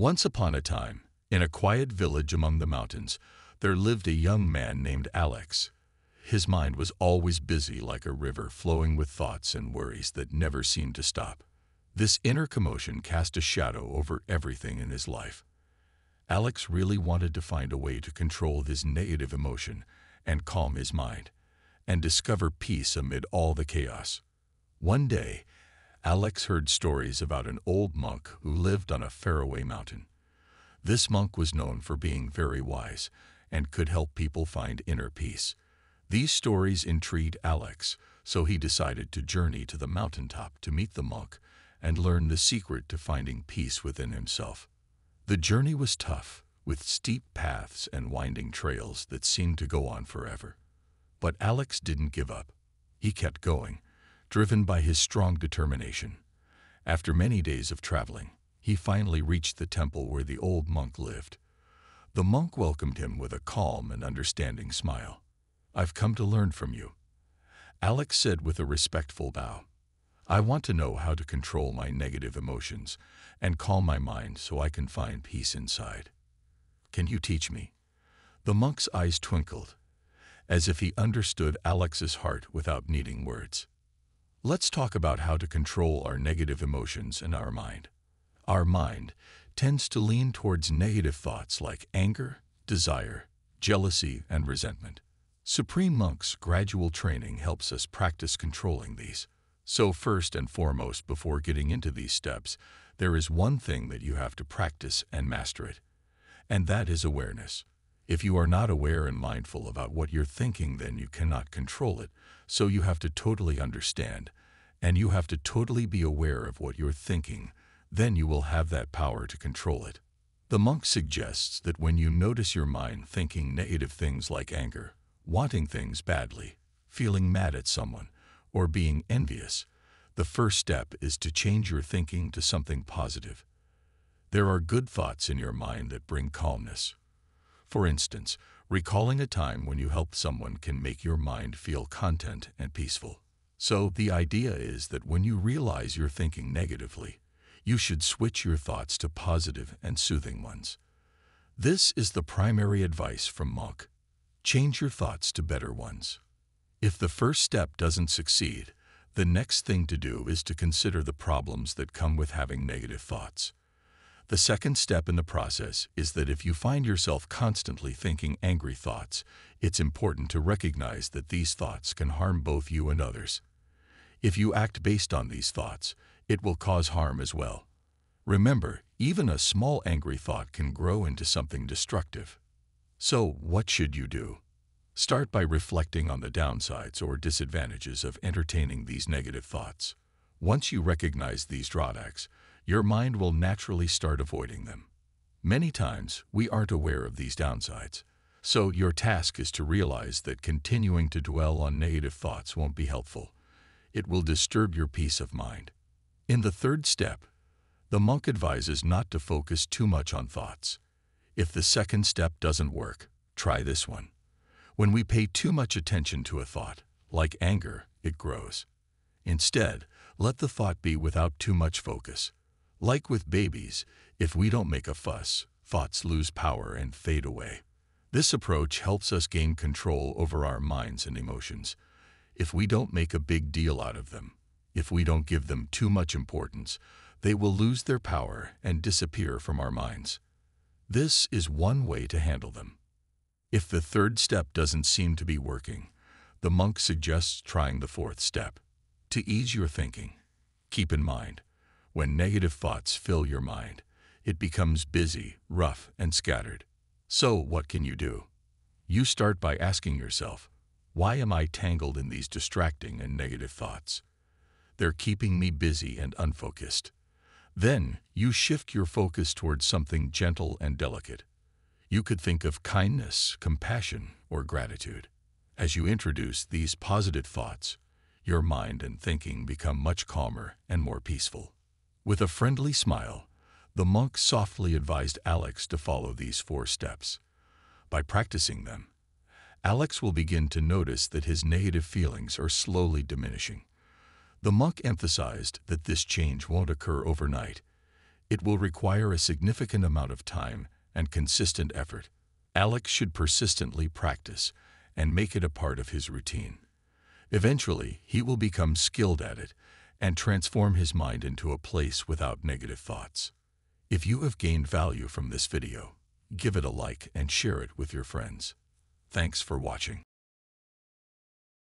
Once upon a time, in a quiet village among the mountains, there lived a young man named Alex. His mind was always busy like a river flowing with thoughts and worries that never seemed to stop. This inner commotion cast a shadow over everything in his life. Alex really wanted to find a way to control this negative emotion and calm his mind, and discover peace amid all the chaos. One day, Alex heard stories about an old monk who lived on a faraway mountain. This monk was known for being very wise and could help people find inner peace. These stories intrigued Alex, so he decided to journey to the mountaintop to meet the monk and learn the secret to finding peace within himself. The journey was tough, with steep paths and winding trails that seemed to go on forever. But Alex didn't give up. He kept going, driven by his strong determination. After many days of traveling, he finally reached the temple where the old monk lived. The monk welcomed him with a calm and understanding smile. I've come to learn from you. Alex said with a respectful bow. I want to know how to control my negative emotions and calm my mind so I can find peace inside. Can you teach me? The monk's eyes twinkled, as if he understood Alex's heart without needing words. Let's talk about how to control our negative emotions in our mind. Our mind tends to lean towards negative thoughts like anger, desire, jealousy, and resentment. Supreme Monk's gradual training helps us practice controlling these. So first and foremost, before getting into these steps, there is one thing that you have to practice and master it, and that is awareness. If you are not aware and mindful about what you're thinking, then you cannot control it. So you have to totally understand, and you have to totally be aware of what you're thinking. Then you will have that power to control it. The monk suggests that when you notice your mind thinking negative things like anger, wanting things badly, feeling mad at someone, or being envious, the first step is to change your thinking to something positive. There are good thoughts in your mind that bring calmness. For instance, recalling a time when you helped someone can make your mind feel content and peaceful. So the idea is that when you realize you're thinking negatively, you should switch your thoughts to positive and soothing ones. This is the primary advice from Monk. Change your thoughts to better ones. If the first step doesn't succeed, the next thing to do is to consider the problems that come with having negative thoughts. The second step in the process is that if you find yourself constantly thinking angry thoughts, it's important to recognize that these thoughts can harm both you and others. If you act based on these thoughts, it will cause harm as well. Remember, even a small angry thought can grow into something destructive. So, what should you do? Start by reflecting on the downsides or disadvantages of entertaining these negative thoughts. Once you recognize these drawbacks, your mind will naturally start avoiding them. Many times, we aren't aware of these downsides. So your task is to realize that continuing to dwell on negative thoughts won't be helpful. It will disturb your peace of mind. In the third step, the monk advises not to focus too much on thoughts. If the second step doesn't work, try this one. When we pay too much attention to a thought, like anger, it grows. Instead, let the thought be without too much focus. Like with babies, if we don't make a fuss, thoughts lose power and fade away. This approach helps us gain control over our minds and emotions. If we don't make a big deal out of them, if we don't give them too much importance, they will lose their power and disappear from our minds. This is one way to handle them. If the third step doesn't seem to be working, the monk suggests trying the fourth step. To ease your thinking, keep in mind, when negative thoughts fill your mind, it becomes busy, rough, and scattered. So what can you do? You start by asking yourself, why am I tangled in these distracting and negative thoughts? They're keeping me busy and unfocused. Then you shift your focus towards something gentle and delicate. You could think of kindness, compassion, or gratitude. As you introduce these positive thoughts, your mind and thinking become much calmer and more peaceful. With a friendly smile, the monk softly advised Alex to follow these four steps. By practicing them, Alex will begin to notice that his negative feelings are slowly diminishing. The monk emphasized that this change won't occur overnight. It will require a significant amount of time and consistent effort. Alex should persistently practice and make it a part of his routine. Eventually, he will become skilled at it and transform his mind into a place without negative thoughts. If you have gained value from this video, give it a like and share it with your friends. Thanks for watching.